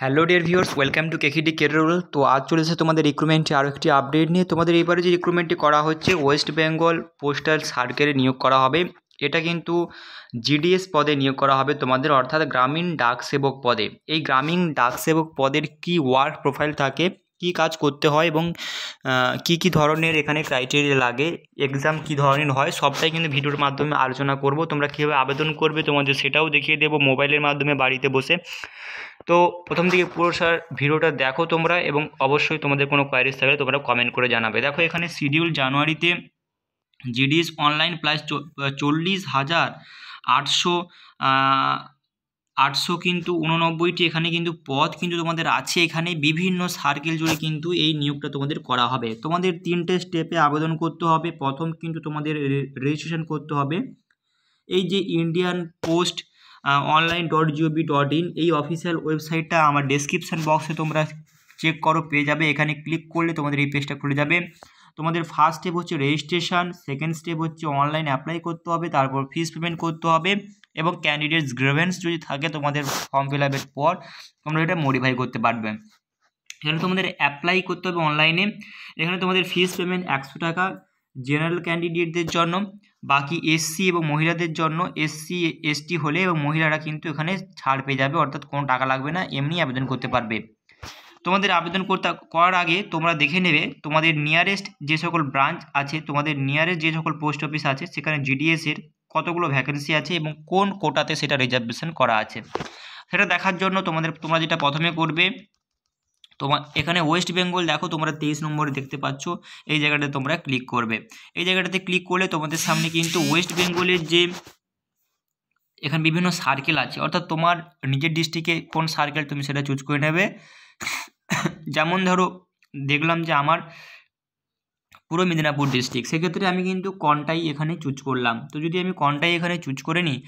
Hello dear viewers welcome to কেকিডি Kerala তো আজ চলেছে তোমাদের রিক্রুটমেন্টে আরও একটি আপডেট নিয়ে। তোমাদের এবারে যে রিক্রুটমেন্টটি করা হচ্ছে ওয়েস্ট বেঙ্গল পোস্টাল সার্কেলে নিয়োগ করা হবে। এটা কিন্তু জিডিএস পদে নিয়োগ করা হবে তোমাদের, অর্থাৎ গ্রামীণ ডাক সেবক পদে। এই গ্রামীণ ডাক সেবক পদের কি ওয়ার্ক প্রোফাইল থাকে, কি কাজ করতে হয় এবং কি কি ধরনের এখানে ক্রাইটেরিয়া লাগে এক্সাম কি ধরনের হয়, সবটাই কিন্তু ভিডিওর মাধ্যমে আলোচনা করব। তোমরা কীভাবে আবেদন করবে তোমাদের সেটাও দেখিয়ে দেবো মোবাইলের মাধ্যমে বাড়িতে বসে। তো প্রথম দিকে পুরো স্যার ভিডিওটা দেখো তোমরা এবং অবশ্যই তোমাদের কোনো কোয়ারিজ থাকলে তোমরা কমেন্ট করে জানাবে। দেখো এখানে শিডিউল জানুয়ারিতে জিডিএস অনলাইন প্লাস চল্লিশ হাজার আটশো আটশো কিন্তু উননব্বইটি এখানে কিন্তু পদ কিন্তু তোমাদের আছে। এখানে বিভিন্ন সার্কেল জুড়ে কিন্তু এই নিয়োগটা তোমাদের করা হবে। তোমাদের তিনটে স্টেপে আবেদন করতে হবে। প্রথম কিন্তু তোমাদের রেজিস্ট্রেশন করতে হবে। এই যে Indian post online dot gov dot in এই অফিসিয়াল ওয়েবসাইটটা আমার ডেসক্রিপশান বক্সে তোমরা চেক করো, পেয়ে যাবে। এখানে ক্লিক করলে তোমাদের এই পেজটা খুলে যাবে। তোমাদের ফার্স্ট স্টেপ হচ্ছে রেজিস্ট্রেশন সেকেন্ড স্টেপ হচ্ছে অনলাইন অ্যাপ্লাই করতে হবে, তারপর ফিস পেমেন্ট করতে হবে এবং ক্যান্ডিডেটস গ্রেভেন্স যদি থাকে, তোমাদের ফর্ম ফিল আপের পর তোমরা এটা মডিফাই করতে পারবে। এখানে তোমাদের অ্যাপ্লাই করতে হবে অনলাইনে এখানে তোমাদের ফিস পেমেন্ট একশো টাকা জেনারেল ক্যান্ডিডেটদের জন্য। বাকি এসসি এবং মহিলাদের জন্য এসসি, এসটি হলে এবং মহিলারা কিন্তু এখানে ছাড় পেয়ে যাবে, অর্থাৎ কোনো টাকা লাগবে না, এমনি আবেদন করতে পারবে। তোমাদের আবেদন করতে, করার আগে তোমরা দেখে নেবে তোমাদের নিয়ারেস্ট যে সকল ব্রাঞ্চ আছে, তোমাদের নিয়ারেস্ট যে সকল পোস্ট অফিস আছে, সেখানে জিডিএসের কতগুলো ভ্যাকেন্সি আছে এবং কোন কোটাতে সেটা রিজার্ভেশন করা আছে। সেটা দেখার জন্য তোমাদের, তোমরা যেটা প্রথমে করবে তোমার, এখানে ওয়েস্ট বেঙ্গল দেখো তোমরা তেইশ নম্বরে দেখতে পাচ্ছ, এই জায়গাটা তোমরা ক্লিক করবে। এই জায়গাটাতে ক্লিক করলে তোমাদের সামনে কিন্তু ওয়েস্ট বেঙ্গলের যে এখানে বিভিন্ন সার্কেল আছে, অর্থাৎ তোমার নিজের ডিস্ট্রিক্টে কোন সার্কেল তুমি সেটা চুজ করে নেবে। যেমন ধরো, দেখলাম যে আমার পুরো মেদিনীপুর ডিস্ট্রিক্ট সেক্ষেত্রে আমি কিন্তু কনটাই এখানে চুজ করলাম। তো যদি আমি কনটাই এখানে চুজ করে নিই,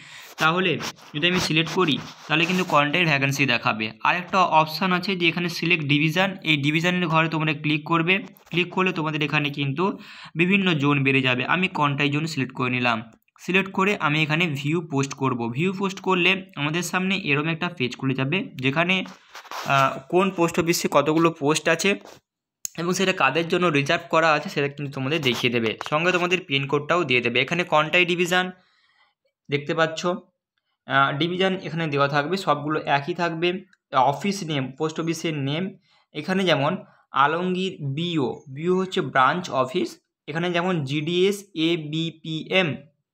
তাহলে যদি আমি সিলেক্ট করি, তাহলে কিন্তু কনটাই ভ্যাকেন্সি দেখাবে। আর একটা অপশান আছে যে এখানে সিলেক্ট ডিভিশন এই ডিভিশনের ঘরে তোমরা ক্লিক করবে। ক্লিক করলে তোমাদের এখানে কিন্তু বিভিন্ন জোন বেড়ে যাবে। আমি কনটাই জোন সিলেক্ট করে নিলাম। সিলেক্ট করে আমি এখানে ভিউ পোস্ট করব। ভিউ পোস্ট করলে আমাদের সামনে এরকম একটা পেজ খুলে যাবে, যেখানে কোন পোস্ট অফিসে কতগুলো পোস্ট আছে এবং সেটা কাদের জন্য রিজার্ভ করা আছে সেটা কিন্তু তোমাদের দেখিয়ে দেবে। সঙ্গে তোমাদের পিনকোডটাও দিয়ে দেবে। এখানে কন্টাই ডিভিশন দেখতে পাচ্ছ। ডিভিশন এখানে দেওয়া থাকবে। সবগুলো একই থাকবে। অফিস নেম পোস্ট অফিসের নেম এখানে যেমন আলমগীর বিও বিও হচ্ছে ব্রাঞ্চ অফিস এখানে যেমন জিডিএস এ বিপিএম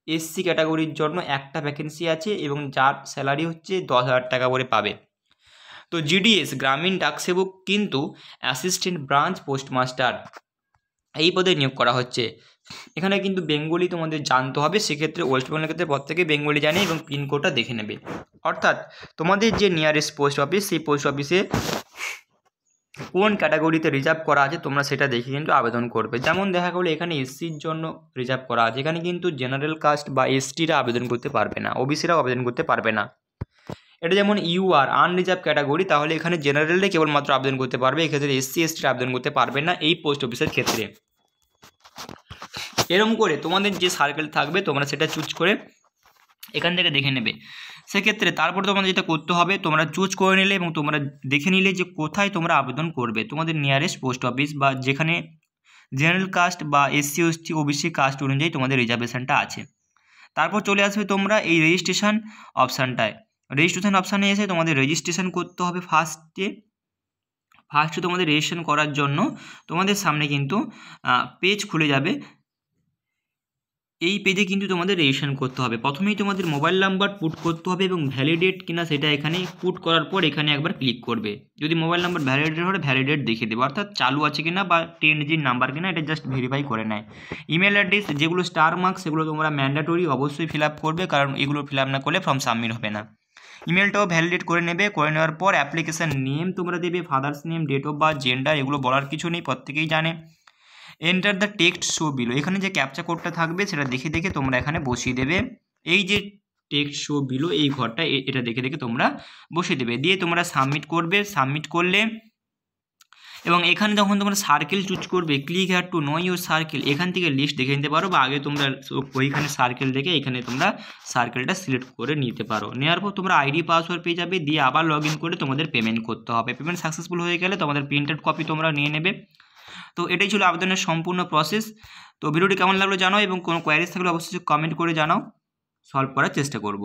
এসসি ক্যাটাগরির জন্য একটা ভ্যাকেন্সি আছে এবং যার স্যালারি হচ্ছে দশ হাজার টাকা করে পাবে। তো জিডিএস গ্রামীণ ডাকসেবক কিন্তু অ্যাসিস্ট্যান্ট ব্রাঞ্চ পোস্টমাস্টার এই পদে নিয়োগ করা হচ্ছে। এখানে কিন্তু বেঙ্গলি তোমাদের জানতে হবে, সেক্ষেত্রে ওয়েস্ট বেঙ্গলের ক্ষেত্রে প্রত্যেকে বেঙ্গলি জানে এবং পিনকোডটা দেখে নেবে। অর্থাৎ তোমাদের যে নিয়ারেস্ট পোস্ট অফিস সেই পোস্ট অফিসে কোন ক্যাটাগরিতে রিজার্ভ করা আছে, তোমরা সেটা দেখে কিন্তু আবেদন করবে। যেমন দেখা গেলো এখানে এসসির জন্য রিজার্ভ করা আছে। এখানে কিন্তু জেনারেল কাস্ট বা এসটিরা আবেদন করতে পারবে না ওবিসিরাও আবেদন করতে পারবে না। এটা যেমন ইউ আর আনরিজার্ভ ক্যাটাগরি তাহলে এখানে জেনারেলে কেবলমাত্র আবেদন করতে পারবে, এক্ষেত্রে এসসি এসটির আবেদন করতে পারবে না এই পোস্ট অফিসের ক্ষেত্রে। এরম করে তোমাদের যে সার্কেল থাকবে, তোমরা সেটা চুজ করে এখান থেকে দেখে নেবে। সেক্ষেত্রে তারপর তোমাদের যেটা করতে হবে, তোমরা চুজ করে নিলে এবং তোমরা দেখে নিলে যে কোথায় তোমরা আবেদন করবে। তোমাদের নিয়ারেস্ট পোস্ট অফিস বা যেখানে জেনারেল কাস্ট বা এসসি এসটি ওবিসি কাস্ট অনুযায়ী তোমাদের রিজার্ভেশনটা আছে। তারপর চলে আসবে তোমরা এই রেজিস্ট্রেশন অপশানটায় রেজিস্ট্রেশন অপশানে এসে তোমাদের রেজিস্ট্রেশন করতে হবে ফার্স্টে ফার্স্টে তোমাদের রেজিস্ট্রেশন করার জন্য তোমাদের সামনে কিন্তু পেজ খুলে যাবে। এই পেজে কিন্তু তোমাদের রেজিস্ট্রেশন করতে হবে। প্রথমেই তোমাদের মোবাইল নাম্বার পুট করতে হবে এবং ভ্যালিডেট কিনা সেটা এখানে পুট করার পর এখানে একবার ক্লিক করবে। যদি মোবাইল নাম্বার ভ্যালিডেট হলে ভ্যালিডেট দেখে দেবে। অর্থাৎ চালু আছে কিনা বা টেন জির নাম্বার কিনা, এটা জাস্ট ভেরিফাই করে নেয়। ইমেল অ্যাড্রেস যেগুলো স্টার মার্কস সেগুলো তোমরা ম্যান্ডাটরি অবশ্যই ফিল করবে, কারণ এগুলো ফিল না করলে ফর্ম সাবমিট হবে না। ইমেলটাও ভ্যালিডেট করে নেবে, করে নেওয়ার পর অ্যাপ্লিকেশান নেম তোমরা দেবে father's name date of birth gender এগুলো বলার কিছু নেই, প্রত্যেকেই জানে। Enter the text show below এখানে যে ক্যাপচা কোডটা থাকবে সেটা দেখে দেখে তোমরা এখানে বসিয়ে দেবে। এই যে টেক্সট শো বিলো এই ঘরটা এটা দেখে দেখে তোমরা বসিয়ে দেবে। দিয়ে তোমরা সাবমিট করবে। সাবমিট করলে এবং এখানে যখন তোমরা সার্কেল চুজ করবে click here to know your circle এখান থেকে লিস্ট দেখে নিতে পারো বা আগে তোমরা ওইখানে সার্কেল দেখে এখানে তোমরা সার্কেলটা সিলেক্ট করে নিতে পারো। নেওয়ার পর তোমরা আইডি পাসওয়ার্ড পেয়ে যাবে, দিয়ে আবার লগ করে তোমাদের পেমেন্ট করতে হবে। পেমেন্ট সাকসেসফুল হয়ে গেলে তোমাদের প্রিন্টেড কপি তোমরা নিয়ে নেবে। তো এটাই ছিল আবেদনের সম্পূর্ণ প্রসেস তো ভিডিওটি কেমন লাগল জানাও এবং কোনো কোয়ারিজ থাকলে অবশ্যই কমেন্ট করে জানাও। সলভ করার চেষ্টা করব।